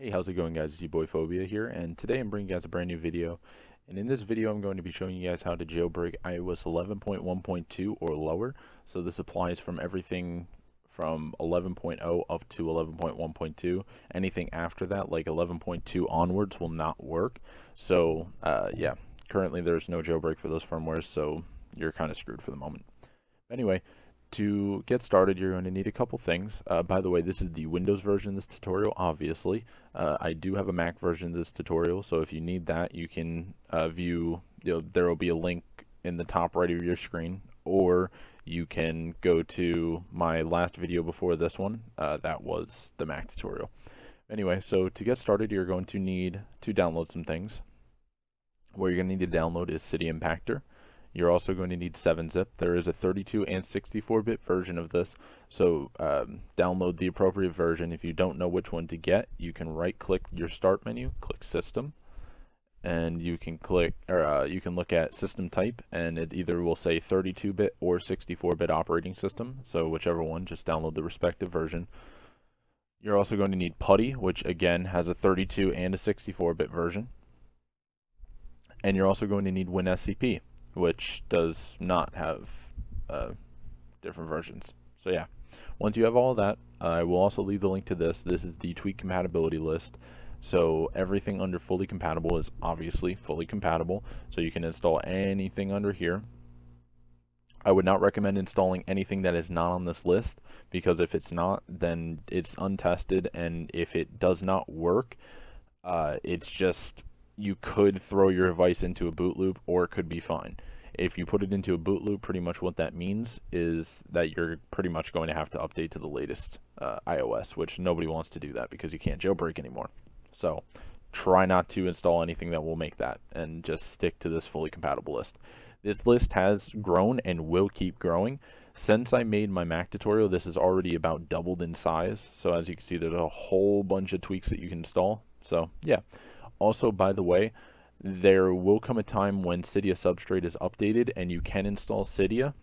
Hey, how's it going guys? It's your boy Phobia here, and today I'm bringing you guys a brand new video. And in this video, I'm going to be showing you guys how to jailbreak iOS 11.1.2 or lower. So this applies from everything from 11.0 up to 11.1.2. Anything after that, like 11.2 onwards, will not work. So uh, yeah, currently there's no jailbreak for those firmwares, so you're kind of screwed for the moment. Anyway, to get started, you're going to need a couple things. Uh, by the way, this is the Windows version of this tutorial, obviously. Uh, I do have a Mac version of this tutorial, so if you need that, you can uh, view, you know, there will be a link in the top right of your screen, or you can go to my last video before this one. Uh, that was the Mac tutorial. Anyway, so to get started, you're going to need to download some things. What you're going to need to download is Cydia Impactor. You're also going to need 7-zip. There is a 32 and 64-bit version of this, so um, download the appropriate version. If you don't know which one to get, you can right-click your Start menu, click System, and you can click or uh, you can look at system type, and it either will say 32-bit or 64-bit operating system. So whichever one, just download the respective version. You're also going to need PuTTY, which again has a 32 and a 64-bit version. And you're also going to need WinSCP which does not have uh, different versions. So yeah, once you have all that, I will also leave the link to this. This is the tweak compatibility list. So everything under fully compatible is obviously fully compatible. So you can install anything under here. I would not recommend installing anything that is not on this list because if it's not, then it's untested and if it does not work, uh, it's just you could throw your device into a boot loop or it could be fine. If you put it into a boot loop, pretty much what that means is that you're pretty much going to have to update to the latest uh, iOS, which nobody wants to do that because you can't jailbreak anymore. So try not to install anything that will make that and just stick to this fully compatible list. This list has grown and will keep growing. Since I made my Mac tutorial, this is already about doubled in size. So as you can see, there's a whole bunch of tweaks that you can install. So yeah, also, by the way, there will come a time when Cydia Substrate is updated and you can install Cydia.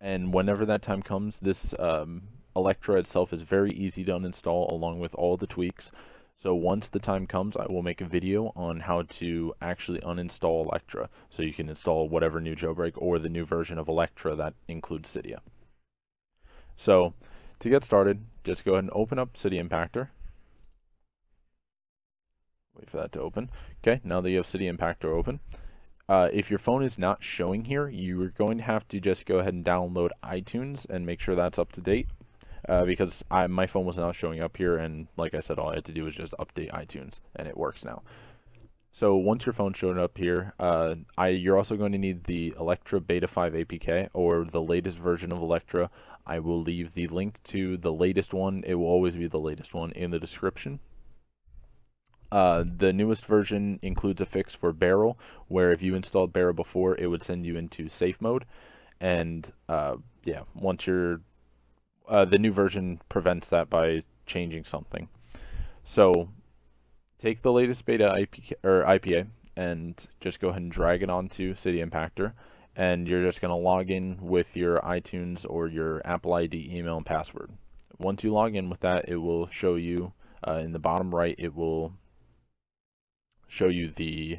And whenever that time comes, this um, Electra itself is very easy to uninstall along with all the tweaks. So once the time comes, I will make a video on how to actually uninstall Electra. So you can install whatever new jailbreak or the new version of Electra that includes Cydia. So to get started, just go ahead and open up Cydia Impactor. Wait for that to open. Okay, now that you have Cydia Impactor open, uh, if your phone is not showing here, you're going to have to just go ahead and download iTunes and make sure that's up to date. Uh, because I, my phone was not showing up here, and like I said, all I had to do was just update iTunes, and it works now. So once your phone showed up here, uh, I, you're also going to need the Electra Beta 5 APK, or the latest version of Electra. I will leave the link to the latest one. It will always be the latest one in the description. Uh, the newest version includes a fix for Barrel, where if you installed Barrel before, it would send you into safe mode. And uh, yeah, once you're, uh, the new version prevents that by changing something. So take the latest beta IPK, or IPA and just go ahead and drag it onto Cydia Impactor. And you're just going to log in with your iTunes or your Apple ID email and password. Once you log in with that, it will show you uh, in the bottom right, it will show you the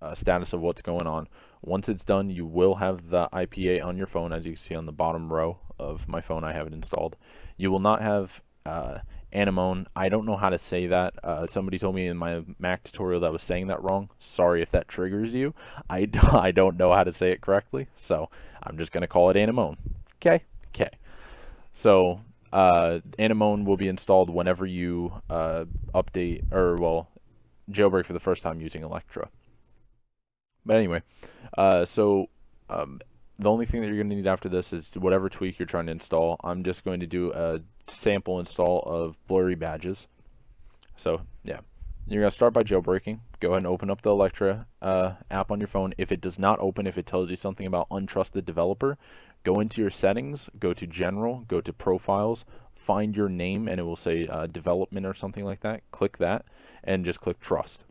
uh, status of what's going on. Once it's done, you will have the IPA on your phone, as you can see on the bottom row of my phone. I have it installed. You will not have uh, Anemone. I don't know how to say that. Uh, somebody told me in my Mac tutorial that I was saying that wrong. Sorry if that triggers you. I, do, I don't know how to say it correctly, so I'm just going to call it Anemone. Okay? Okay. So, uh, Anemone will be installed whenever you uh, update, or, well, jailbreak for the first time using Electra. But anyway, uh, so um, the only thing that you're going to need after this is whatever tweak you're trying to install. I'm just going to do a sample install of blurry badges. So yeah, you're going to start by jailbreaking. Go ahead and open up the Electra uh, app on your phone. If it does not open, if it tells you something about untrusted developer, go into your settings, go to general, go to profiles, find your name, and it will say uh, development or something like that. Click that and just click trust.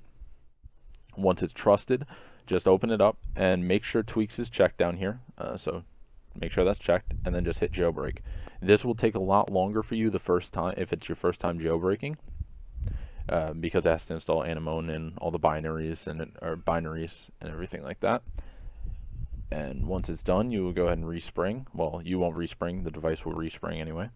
Once it's trusted, just open it up and make sure tweaks is checked down here. Uh, so make sure that's checked and then just hit jailbreak. This will take a lot longer for you the first time if it's your first time jailbreaking. uh, because it has to install anemone and all the binaries and or binaries and everything like that. And once it's done, you will go ahead and respring. Well, you won't respring, the device will respring anyway.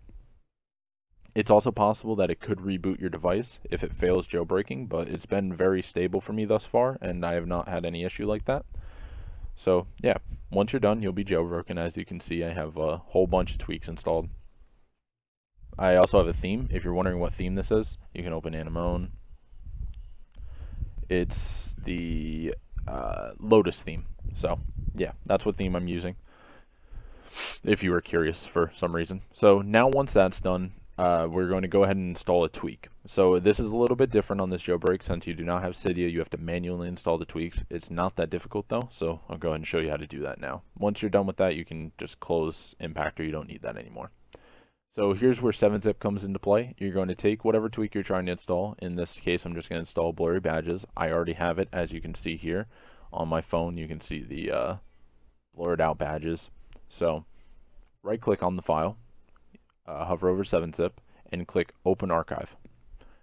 It's also possible that it could reboot your device if it fails jailbreaking, but it's been very stable for me thus far, and I have not had any issue like that. So, yeah, once you're done, you'll be jailbroken. As you can see, I have a whole bunch of tweaks installed. I also have a theme. If you're wondering what theme this is, you can open Anemone. It's the uh, Lotus theme. So, yeah, that's what theme I'm using. If you were curious for some reason. So now once that's done, uh, we're going to go ahead and install a tweak. So this is a little bit different on this jailbreak since you do not have Cydia, you have to manually install the tweaks. It's not that difficult though, so I'll go ahead and show you how to do that now. Once you're done with that, you can just close Impactor, you don't need that anymore. So here's where 7-zip comes into play. You're going to take whatever tweak you're trying to install. In this case, I'm just going to install blurry badges. I already have it, as you can see here. On my phone, you can see the uh, blurred out badges. So right click on the file, uh, hover over 7-zip, and click Open Archive.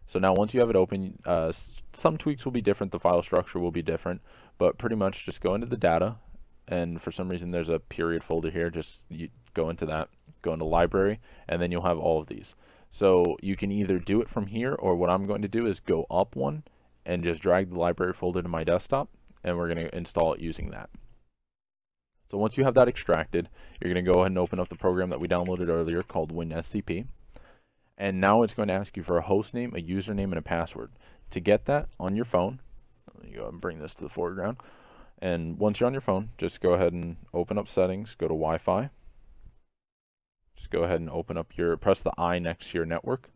So now once you have it open, uh, some tweaks will be different, the file structure will be different, but pretty much just go into the data, and for some reason there's a period folder here, just go into that, go into library, and then you'll have all of these. So you can either do it from here, or what I'm going to do is go up one, and just drag the library folder to my desktop, and we're going to install it using that. So once you have that extracted, you're going to go ahead and open up the program that we downloaded earlier called WinSCP. And now it's going to ask you for a host name, a username, and a password. To get that on your phone, let me go and bring this to the foreground. And once you're on your phone, just go ahead and open up settings, go to Wi-Fi. Just go ahead and open up your, press the I next to your network,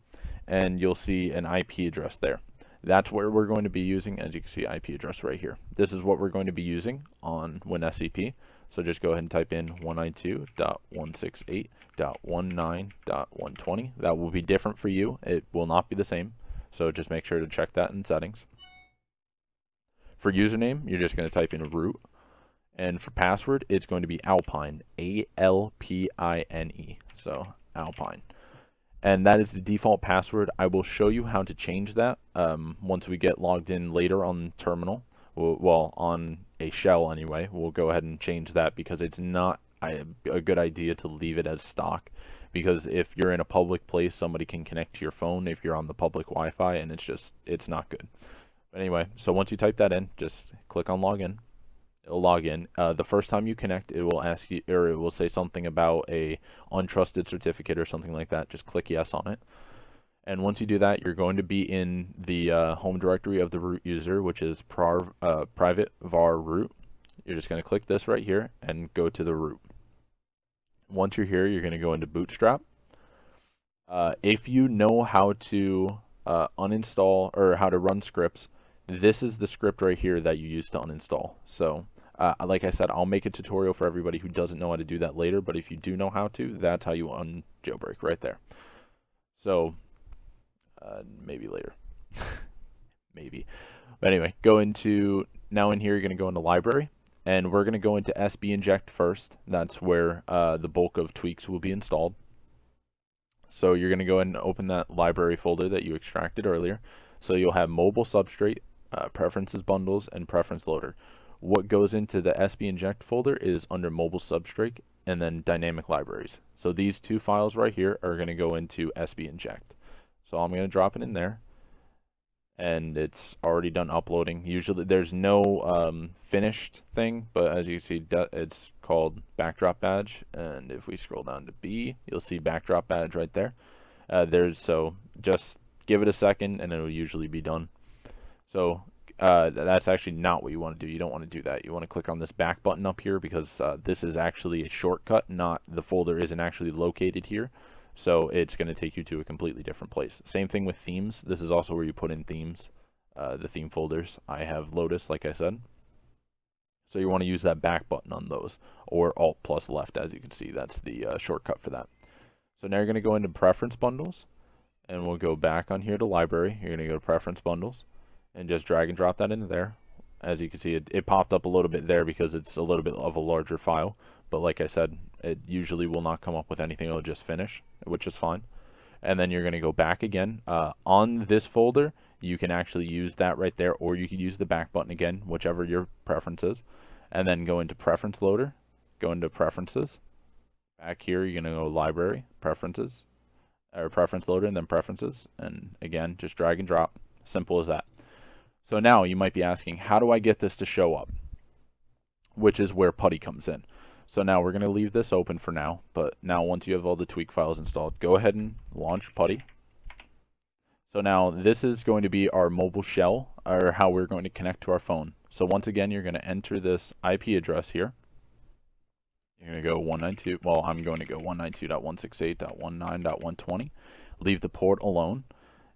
and you'll see an IP address there. That's where we're going to be using, as you can see, IP address right here. This is what we're going to be using on WinSCP. So just go ahead and type in 192.168.19.120. That will be different for you. It will not be the same. So just make sure to check that in settings. For username, you're just going to type in root. And for password, it's going to be Alpine. A-L-P-I-N-E. So Alpine. And that is the default password. I will show you how to change that um, once we get logged in later on terminal well, on a shell anyway, we'll go ahead and change that because it's not a good idea to leave it as stock. Because if you're in a public place, somebody can connect to your phone if you're on the public Wi-Fi, and it's just, it's not good. But anyway, so once you type that in, just click on login. It'll log in. Uh, the first time you connect, it will ask you, or it will say something about a untrusted certificate or something like that. Just click yes on it. And once you do that, you're going to be in the uh, home directory of the root user, which is uh, private var root. You're just going to click this right here and go to the root. Once you're here, you're going to go into Bootstrap. Uh, if you know how to uh, uninstall or how to run scripts, this is the script right here that you use to uninstall. So, uh, like I said, I'll make a tutorial for everybody who doesn't know how to do that later, but if you do know how to, that's how you unjailbreak right there. So uh, maybe later. maybe. But anyway, go into, now in here you're going to go into library. And we're going to go into SB inject first. That's where uh, the bulk of tweaks will be installed. So you're going to go ahead and open that library folder that you extracted earlier. So you'll have mobile substrate, uh, preferences bundles, and preference loader. What goes into the SB inject folder is under mobile substrate and then dynamic libraries. So these two files right here are going to go into SB inject. So I'm going to drop it in there. And it's already done uploading. Usually there's no um, finished thing, but as you see, it's called backdrop badge. And if we scroll down to B, you'll see backdrop badge right there. Uh, there's so just give it a second and it'll usually be done. So uh, that's actually not what you want to do. You don't want to do that. You want to click on this back button up here because uh, this is actually a shortcut, not the folder isn't actually located here. So it's going to take you to a completely different place. Same thing with themes. This is also where you put in themes, uh, the theme folders. I have Lotus, like I said. So you want to use that back button on those, or Alt plus left, as you can see. That's the uh, shortcut for that. So now you're going to go into Preference Bundles, and we'll go back on here to Library. You're going to go to Preference Bundles, and just drag and drop that into there. As you can see, it, it popped up a little bit there because it's a little bit of a larger file. But like I said, it usually will not come up with anything. It'll just finish, which is fine. And then you're going to go back again. Uh, on this folder, you can actually use that right there, or you can use the back button again, whichever your preference is, and then go into Preference Loader, go into Preferences. Back here, you're going to go Library, Preferences, or Preference Loader, and then Preferences, and again, just drag and drop. Simple as that. So now you might be asking, how do I get this to show up? Which is where PuTTY comes in. So now we're going to leave this open for now, but now once you have all the tweak files installed, go ahead and launch PuTTY. So now this is going to be our mobile shell, or how we're going to connect to our phone. So once again, you're going to enter this IP address here. You're going to go 192, well, I'm going to go 192.168.19.120. Leave the port alone,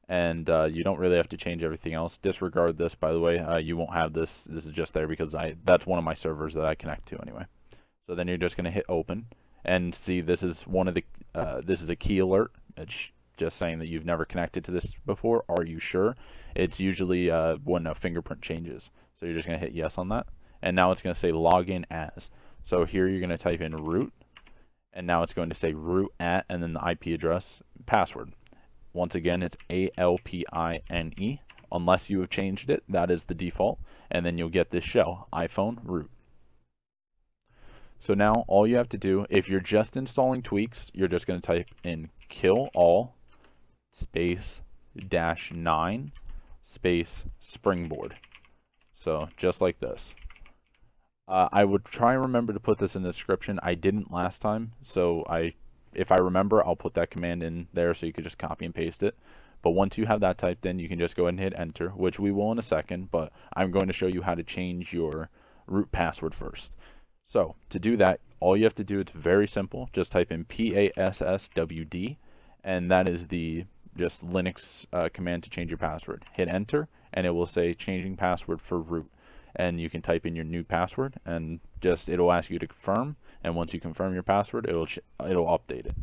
and uh, you don't really have to change everything else. Disregard this, by the way. Uh, you won't have this. This is just there because I that's one of my servers that I connect to anyway. So then you're just going to hit open and see this is one of the uh, this is a key alert. It's just saying that you've never connected to this before. Are you sure? It's usually uh, when a fingerprint changes. So you're just going to hit yes on that. And now it's going to say login as. So here you're going to type in root. And now it's going to say root at and then the IP address password. Once again, it's A-L-P-I-N-E. Unless you have changed it, that is the default. And then you'll get this shell, iPhone root. So now all you have to do, if you're just installing tweaks, you're just going to type in kill all space dash 9 space springboard. So just like this. Uh, I would try and remember to put this in the description. I didn't last time, so I, if I remember, I'll put that command in there so you could just copy and paste it. But once you have that typed in, you can just go ahead and hit enter, which we will in a second, but I'm going to show you how to change your root password first. So to do that, all you have to do, it's very simple. Just type in PASSWD, and that is the just Linux uh, command to change your password. Hit enter, and it will say changing password for root. And you can type in your new password, and just it'll ask you to confirm. And once you confirm your password, it'll it'll update it.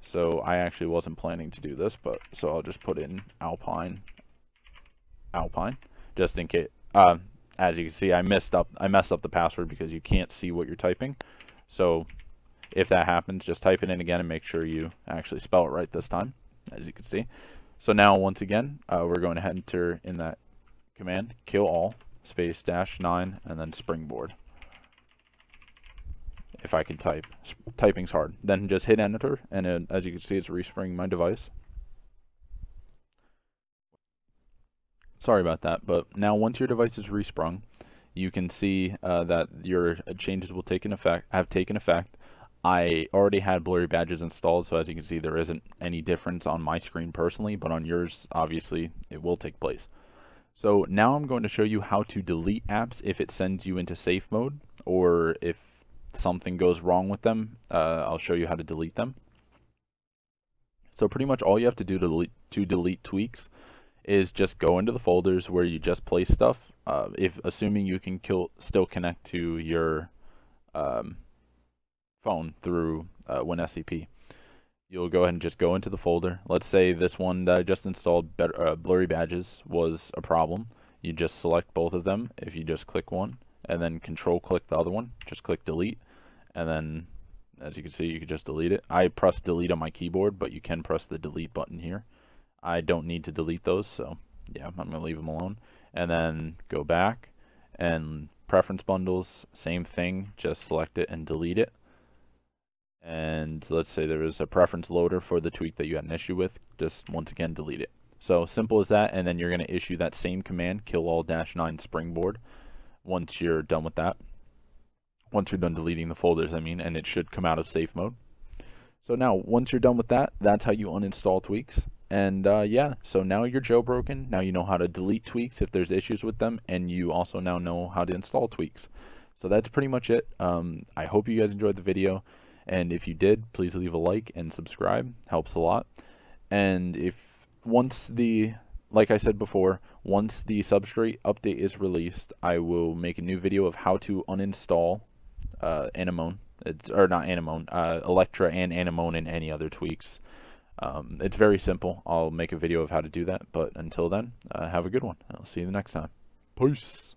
So I actually wasn't planning to do this, but so I'll just put in Alpine, Alpine, just in case. Uh, as you can see, I messed up. I messed up the password because you can't see what you're typing. So if that happens, just type it in again and make sure you actually spell it right this time, as you can see. So now, once again, uh, we're going to enter in that command, kill all, space dash 9, and then springboard. If I can type. Typing's hard. Then just hit enter, and it, as you can see, it's respringing my device. Sorry about that, but now once your device is resprung, you can see uh, that your changes will take an effect, have taken effect. I already had blurry badges installed, so as you can see, there isn't any difference on my screen personally, but on yours, obviously, it will take place. So now I'm going to show you how to delete apps if it sends you into safe mode, or if something goes wrong with them, uh, I'll show you how to delete them. So pretty much all you have to do to delete, to delete tweaks is just go into the folders where you just place stuff. Uh, if assuming you can kill, still connect to your um, phone through uh, WinSCP, you'll go ahead and just go into the folder. Let's say this one that I just installed, better, uh, blurry badges, was a problem. You just select both of them. If you just click one and then control click the other one, just click delete, and then as you can see, you can just delete it. I press delete on my keyboard, but you can press the delete button here. I don't need to delete those, so yeah, I'm going to leave them alone. And then go back and preference bundles, same thing, just select it and delete it. And let's say there is a preference loader for the tweak that you had an issue with, just once again delete it. So simple as that, and then you're going to issue that same command, kill all dash 9 springboard, once you're done with that. Once you're done deleting the folders, I mean, and it should come out of safe mode. So now, once you're done with that, that's how you uninstall tweaks. And uh, yeah, so now you're jailbroken. Now you know how to delete tweaks if there's issues with them, and you also now know how to install tweaks. So that's pretty much it. Um, I hope you guys enjoyed the video, and if you did, please leave a like and subscribe. Helps a lot. And if once the, like I said before, once the substrate update is released, I will make a new video of how to uninstall uh, Anemone, it's, or not Anemone, uh, Electra and Anemone and any other tweaks. Um, it's very simple. I'll make a video of how to do that. But until then, uh, have a good one. I'll see you the next time. Peace.